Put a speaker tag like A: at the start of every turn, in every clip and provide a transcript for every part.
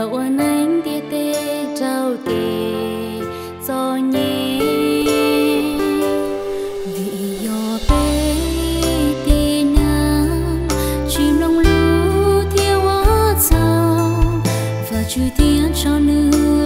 A: lâu anh tia tê, trao tê cho nhé. Vì yo bé tê nam chim long lú theo sao và chú thiên cho nữ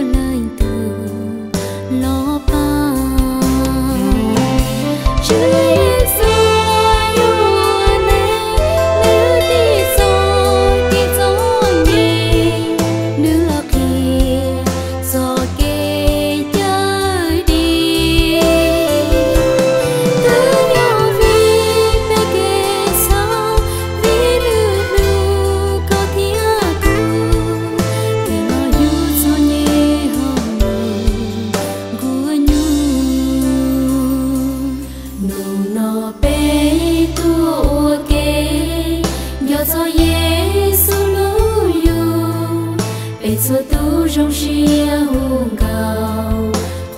A: 一座度众生无垢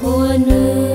A: 或奴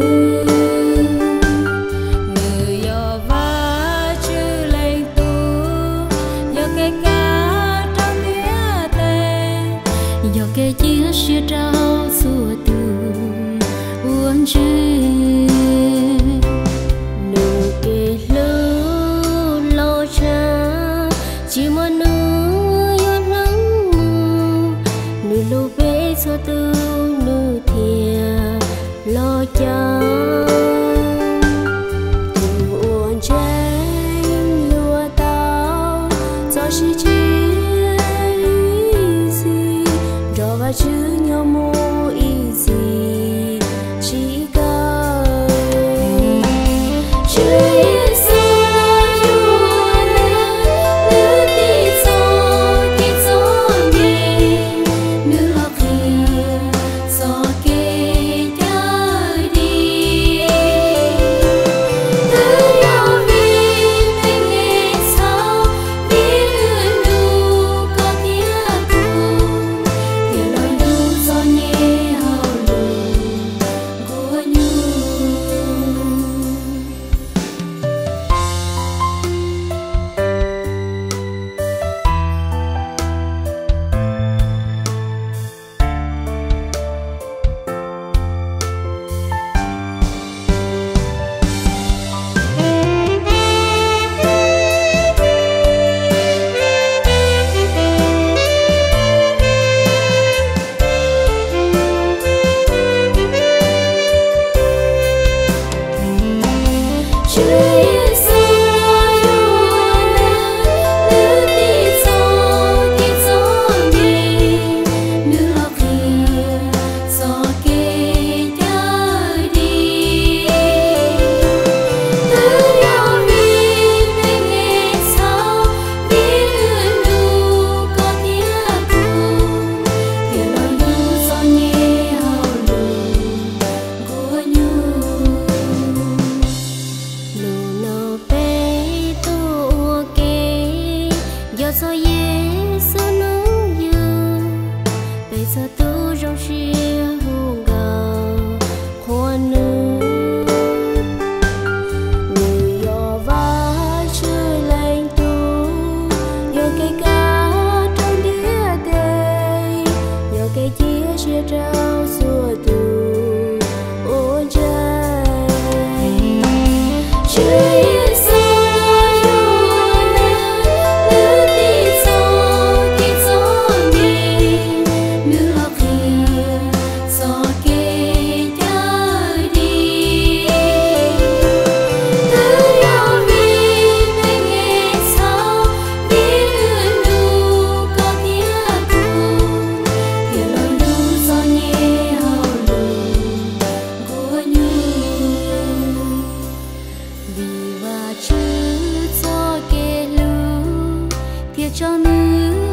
A: yaşanır